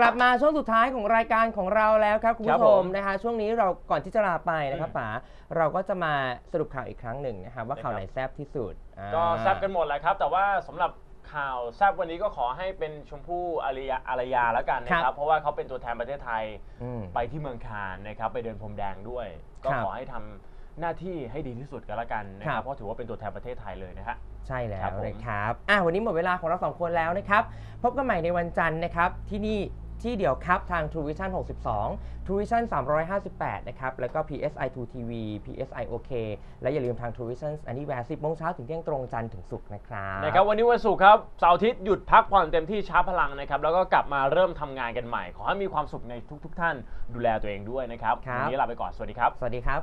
กลับมาช่วงสุดท้ายของรายการของเราแล้วครับคุณครับผู้ชผมมนะคะ ช่วงนี้เราก่อนที่จะลาไปนะครับอืมป๋าเราก็จะมาสรุปข่าวอีกครั้งหนึ่งนะครับว่านะครับข่าวไหนแซ่บที่สุดอ่าก็แซบกันหมดแหละครับ แต่ว่าสำหรับข่าวแซบวันนี้ก็ขอให้เป็นชมพู่อารยาอารยาแล้วกันนะครับ เพราะว่าเขาเป็นตัวแทนประเทศไทยอืมไปที่เมืองคานนะครับ ไปเดินพรมแดงด้วย ก็ครับขอให้ทำหน้าที่ให้ดีที่สุดกันละกันนะคครัรับบเพราะถือว่าเป็นตัวแทนประเทศไทยเลยนะฮะใช่แล้ครัวบผมนะครับอะวันนี้หมดเวลาของเราสองคนแล้วนะครับ พบกันใหม่ในวันจันทร์นะครับ ที่นี่ ที่เดียวครับทาง True Vision 62 True Vision 358 นะครับ แล้วก็ PSI 2 TV PSI OK และอย่าลืมทาง True Vision Anywhere 10โมงเช้าถึงเที่ยงตรงจันทร์ถึงศุกร์นะครับนะครับ วันนี้วันศุกร์ครับเสาร์อาทิตย์หยุดพักผ่อนเต็มที่ชาร์จพลังนะครับ แล้วก็กลับมาเริ่มทำงานกันใหม่ ขอให้มีความสุขในทุก ๆ ท่าน ดูแลตัวเองด้วยนะครับครับ วันนี้ลาไปก่อนสวัสดีครับ สวัสดีครับ